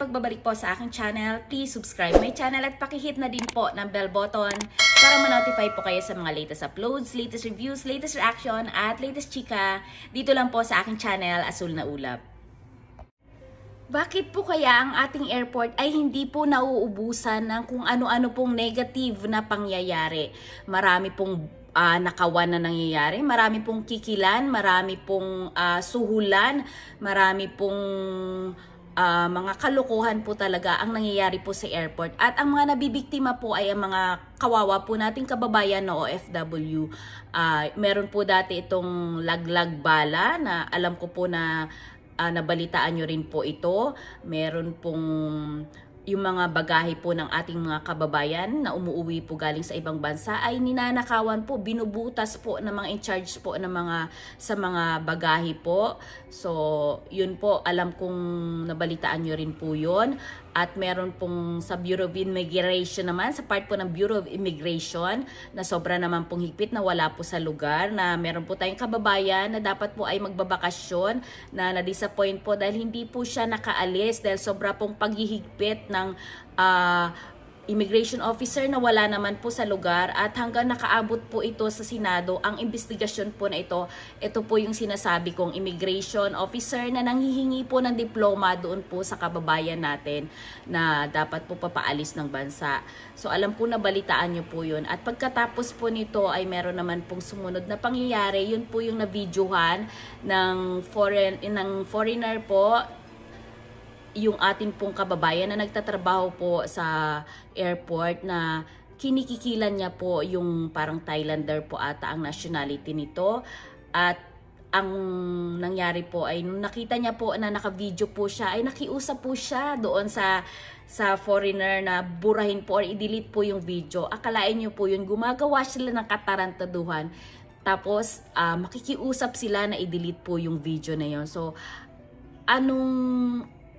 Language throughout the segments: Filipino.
pagbabalik po sa aking channel. Please subscribe my channel at pakihit na din po ng bell button para ma-notify po kayo sa mga latest uploads, latest reviews, latest reaction, at latest chika dito lang po sa aking channel, Asul na Ulap. Bakit po kaya ang ating airport ay hindi po nauubusan ng kung ano-ano pong negative na pangyayari? Marami pong uh, nakawan na nangyayari, marami pong kikilan, marami pong uh, suhulan, marami pong uh, mga kalokohan po talaga ang nangyayari po sa airport. At ang mga nabibiktima po ay ang mga kawawa po nating kababayan na OFW. Uh, meron po dati itong laglag bala na alam ko po na uh, nabalitaan nyo rin po ito. Meron pong yung mga bagahe po ng ating mga kababayan na umuwi po galing sa ibang bansa ay ninanakawan po, binubutas po ng mga in charge po ng mga sa mga bagahe po. So, yun po, alam kong nabalitaan nyo rin po yun. At meron pong sa Bureau of Immigration naman, sa part po ng Bureau of Immigration, na sobra naman pong higpit na wala po sa lugar, na meron po tayong kababayan na dapat po ay magbabakasyon, na na-disappoint po dahil hindi po siya nakaalis dahil sobra pong paghihigpit ng uh, immigration officer na wala naman po sa lugar at hanggang nakaabot po ito sa Senado, ang investigasyon po na ito, ito po yung sinasabi kong immigration officer na nanghihingi po ng diploma doon po sa kababayan natin na dapat po papaalis ng bansa. So alam po na balitaan nyo po yun. At pagkatapos po nito ay meron naman pong sumunod na pangyayari, yun po yung na-videohan ng, foreign, ng foreigner po yung atin pong kababayan na nagtatrabaho po sa airport na kinikikilan niya po yung parang Thailander po ata ang nationality nito at ang nangyari po ay nung nakita niya po na naka-video po siya ay nakiusap po siya doon sa sa foreigner na burahin po or i-delete po yung video. Akalain niyo po yun, gumagawa sila ng katarantaduhan. Tapos, uh, makikiusap sila na i-delete po yung video na yon So, anong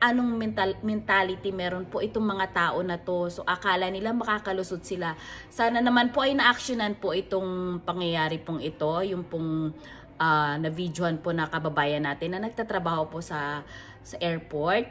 anong mental, mentality meron po itong mga tao na to. So akala nila makakalusot sila. Sana naman po ay na-actionan po itong pangyayari pong ito, yung pong uh, na-videoan po na kababayan natin na nagtatrabaho po sa sa airport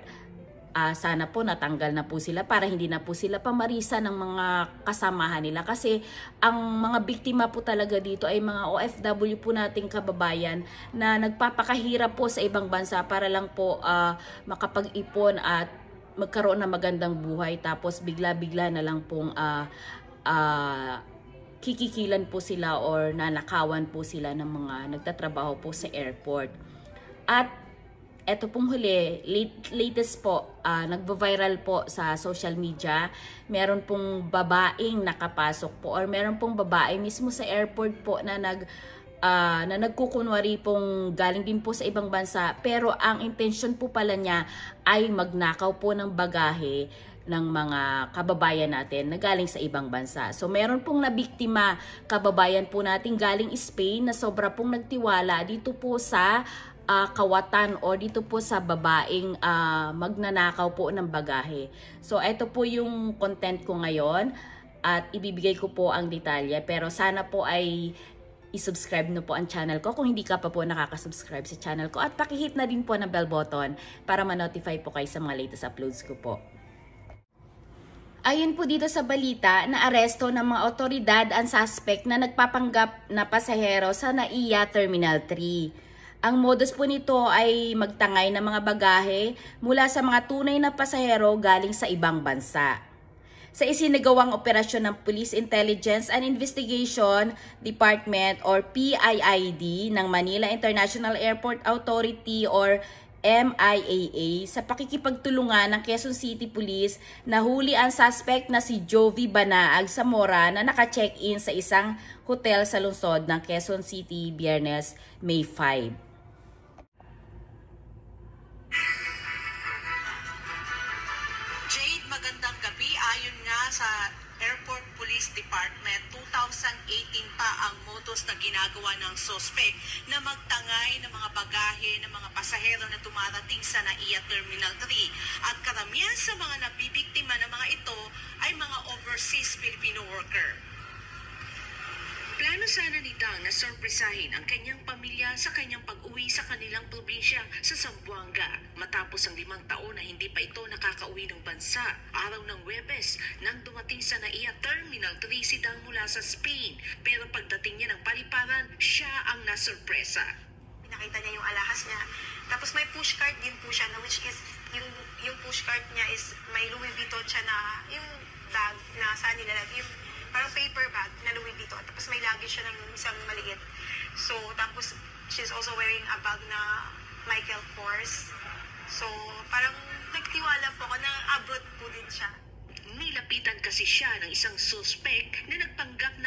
uh, sana po natanggal na po sila para hindi na po sila pamarisa ng mga kasamahan nila kasi ang mga biktima po talaga dito ay mga OFW po nating kababayan na nagpapakahirap po sa ibang bansa para lang po uh, makapag-ipon at magkaroon ng magandang buhay tapos bigla-bigla na lang pong uh, uh, kikikilan po sila or nanakawan po sila ng mga nagtatrabaho po sa airport. At eto pong huli, late, latest po, uh, nagvo-viral po sa social media. Meron pong babaeng nakapasok po or meron pong babae mismo sa airport po na nag uh, na nagkukunwari pong galing din po sa ibang bansa pero ang intention po pala niya ay magnakaw po ng bagahe ng mga kababayan natin na galing sa ibang bansa. So meron pong nabiktima kababayan po natin galing Spain na sobra pong nagtiwala dito po sa uh, kawatan o dito po sa babaeng uh, magnanakaw po ng bagahe. So ito po yung content ko ngayon at ibibigay ko po ang detalye pero sana po ay i-subscribe na po ang channel ko kung hindi ka pa po nakaka-subscribe sa channel ko at pakihit na din po ng bell button para ma-notify po kayo sa mga latest uploads ko po. Ayon po dito sa balita na aresto ng mga otoridad ang suspect na nagpapanggap na pasahero sa NAIA Terminal 3. Ang modus po nito ay magtangay ng mga bagahe mula sa mga tunay na pasahero galing sa ibang bansa. Sa isinagawang operasyon ng Police Intelligence and Investigation Department or PIID ng Manila International Airport Authority or MIAA sa pakikipagtulungan ng Quezon City Police nahuli ang suspect na si Jovi Banaag Zamora na naka-check-in sa isang hotel sa lungsod ng Quezon City Biyernes, May 5. Sa Airport Police Department, 2018 pa ang modus na ginagawa ng sospek na magtangay ng mga bagahe ng mga pasahero na tumarating sa NAIA Terminal 3. At karamihan sa mga nabibiktima ng mga ito ay mga overseas Filipino worker. Plan Plano sana ni Dang na ang kanyang pamilya sa kanyang pag-uwi sa kanilang probinsya sa Zamboanga matapos ang limang taon na hindi pa ito nakakauwi ng bansa. Araw ng Webes nang dumating sa NAIA Terminal 3 si Dang mula sa Spain pero pagdating niya ng paliparan, siya ang nasorpresa. Pinakita niya yung alahas niya. Tapos may push cart din po siya na which is yung yung push cart niya is may Louis Vuitton siya na yung bag na saan nilalagay yung parang paper bag na Louis Vuitton. Tapos may luggage siya ng isang maliit. So tapos she's also wearing a bag na Michael Kors. So parang nagtiwala po ako na abroad po din siya. Nilapitan kasi siya ng isang suspect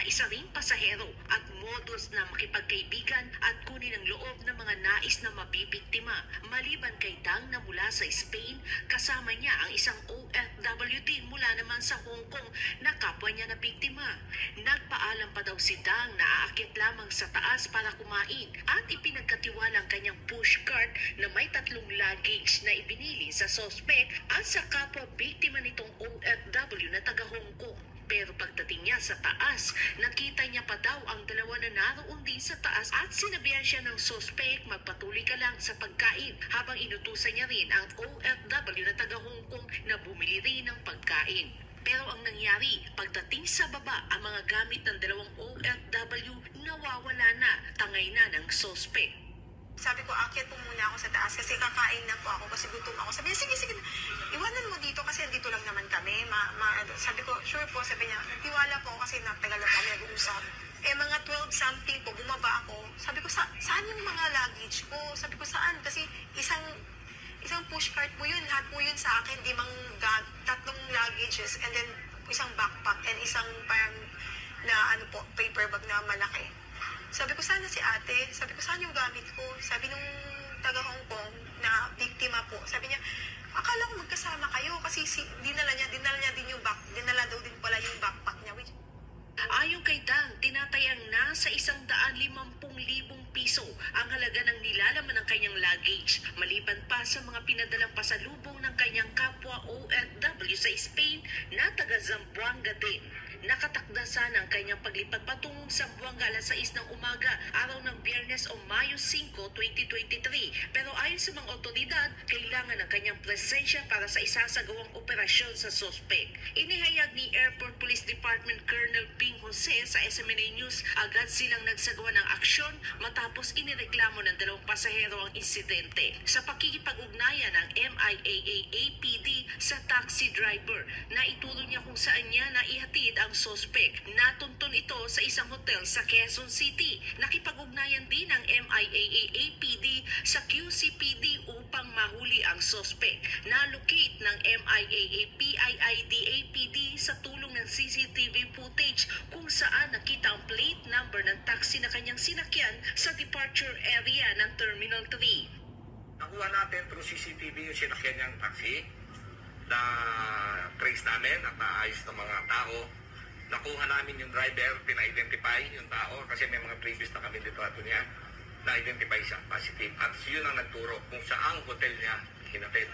isa ring pasahero at modus na makipagkaibigan at kunin ang loob ng mga nais na mabibiktima. Maliban kay Dang na mula sa Spain, kasama niya ang isang OFW din mula naman sa Hong Kong na kapwa niya na biktima. Nagpaalam pa daw si Dang na aakyat lamang sa taas para kumain at ipinagkatiwala ang kanyang pushcart na may tatlong luggage na ibinili sa suspect at sa kapwa biktima nitong OFW na taga Hong Kong. Pero pagdating niya sa taas, nakita niya pa daw ang dalawa na naroon din sa taas at sinabihan siya ng suspect magpatuloy ka lang sa pagkain habang inutusan niya rin ang OFW na taga Hong Kong na bumili rin ng pagkain. Pero ang nangyari, pagdating sa baba, ang mga gamit ng dalawang OFW nawawala na, tangay na ng suspect. Sabi ko, akyat po muna ako sa taas kasi kakain na po ako kasi gutom ako. Sabi niya, sige, sige, iwanan mo dito kasi dito lang naman kami. Ma, ma, sabi ko, sure po, sabi niya, tiwala po kasi natagal na kami nag-uusap. Eh, mga 12 something po, bumaba ako. Sabi ko, sa, saan yung mga luggage ko? Sabi ko, saan? Kasi isang isang pushcart po yun. Lahat po yun sa akin. Limang, ga, tatlong luggages and then isang backpack and isang parang na ano po, paper bag na malaki. Sabi ko, sana si ate? Sabi ko, saan yung gamit ko? Sabi nung taga Hong Kong na biktima po, sabi niya, akala ko magkasama kayo kasi si, dinala niya, dinala niya din yung back, dinala daw din pala yung backpack niya. Which, Ayon kay Dang, tinatayang na sa isang daan limampung libong piso ang halaga ng nilalaman ng kanyang luggage. Maliban pa sa mga pinadalang pasalubong ng kanyang kapwa OFW sa Spain na taga Zamboanga din. Nakatakda sana ang kanyang paglipat patungong Zamboanga alas 6 ng umaga, araw ng Biyernes o Mayo 5, 2023. Pero ayon sa mga otoridad, kailangan ng kanyang presensya para sa isasagawang operasyon sa suspect. Inihayag ni Airport Police Department Colonel Ping Jose sa SMNA News, agad silang nagsagawa ng aksyon matapos inireklamo ng dalawang pasahero ang insidente. Sa pakikipag-ugnayan ng MIAA-APD sa taxi driver na ituro niya kung saan niya naihatid ang suspect. Natuntun ito sa isang hotel sa Quezon City. Nakipag-ugnayan din ng MIAA-APD sa QCPD upang mahuli ang suspect. Nalocate ng MIAA-PIID-APD sa tulong ng CCTV footage kung saan nakita ang plate number ng taxi na kanyang sinakyan sa departure area ng Terminal 3. Nakuha natin through CCTV yung sinakyan niyang taxi na trace namin at naayos ng mga tao. Nakuha namin yung driver, pina-identify yung tao kasi may mga previous na kami litrato niya. Na-identify siya, positive. At yun ang nagturo kung saang hotel niya hinatid.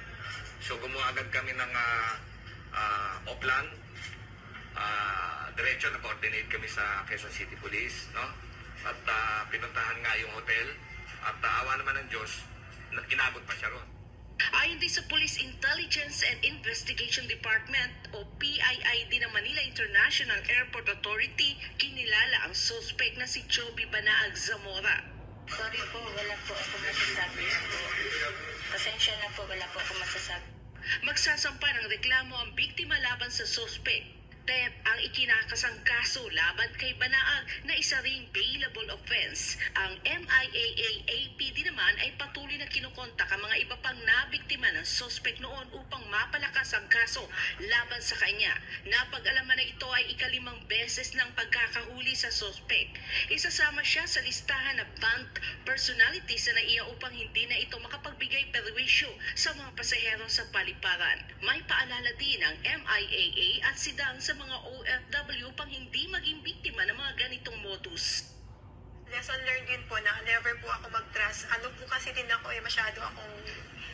So gumawa agad kami ng uh, uh, oplan. Uh, diretso na coordinate kami sa Quezon City Police. No? At uh, pinuntahan nga yung hotel. At uh, awa naman ng Diyos, na- inabot pa siya ron. Ayon din sa Police Intelligence and Investigation Department o PIID ng Manila International Airport Authority, kinilala ang suspect na si Joby Banaag Zamora. Sorry po, wala po ako masasabi. Pasensya na po, wala po ako masasabi. Magsasampa ng reklamo ang biktima laban sa suspect. TEP ang ikinakasang kaso laban kay Banaag na isa ring bailable offense. Ang MIAA-APD naman ay patuloy na kinukontak ang mga iba pang nabiktima ng suspect noon upang mapalakas ang kaso laban sa kanya. Napag-alaman na ito ay ikalimang beses ng pagkakahuli sa suspect. Isasama siya sa listahan ng banned personalities na naiya upang hindi na ito makapagbigay perwisyo sa mga pasahero sa paliparan. May paalala din ang MIAA at sidang sa mga OFW upang hindi maging biktima ng mga ganitong modus. lesson learned din po na never po ako mag-trust. Ano po kasi din ako eh, masyado akong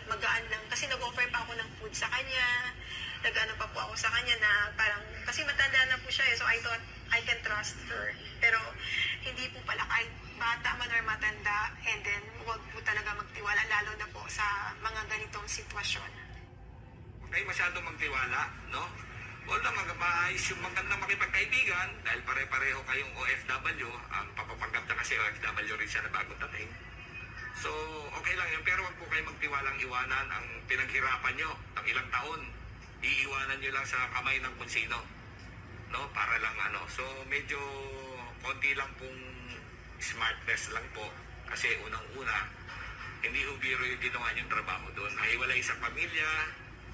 magaan lang. Kasi nag-offer pa ako ng food sa kanya. Nag-ano pa po ako sa kanya na parang, kasi matanda na po siya eh. So I thought, I can trust her. Pero hindi po pala kahit bata man or matanda, and then huwag po talaga magtiwala, lalo na po sa mga ganitong sitwasyon. Huwag kayo masyado magtiwala, no? Although mag maayos yung maganda makipagkaibigan dahil pare-pareho kayong OFW, ang papapanggap kasi OFW rin siya na bagong dating. So, okay lang yun. Pero huwag po kayo magtiwalang iwanan ang pinaghirapan nyo ng ilang taon. Iiwanan nyo lang sa kamay ng kung sino. No? Para lang ano. So, medyo konti lang pong smartness lang po. Kasi unang-una, hindi ho biro yung ginawa yung trabaho doon. Nahiwalay sa pamilya,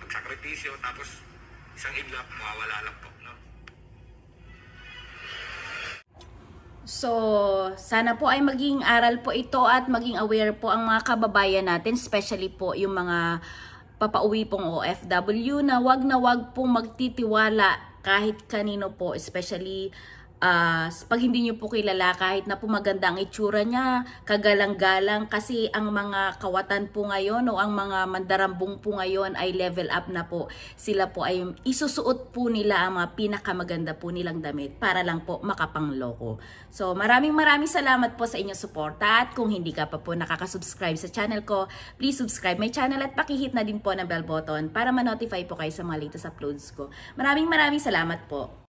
magsakripisyo, tapos isang iglap, mawawala lang po. No? So, sana po ay maging aral po ito at maging aware po ang mga kababayan natin, especially po yung mga papauwi pong OFW na wag na wag pong magtitiwala kahit kanino po, especially ah, pag hindi nyo po kilala kahit na po maganda ang itsura niya, kagalang-galang kasi ang mga kawatan po ngayon o ang mga mandarambong po ngayon ay level up na po. Sila po ay isusuot po nila ang mga pinakamaganda po nilang damit para lang po makapangloko. So maraming maraming salamat po sa inyong suporta at kung hindi ka pa po nakaka-subscribe sa channel ko, please subscribe my channel at pakihit na din po ng bell button para ma-notify po kayo sa mga latest uploads ko. Maraming maraming salamat po.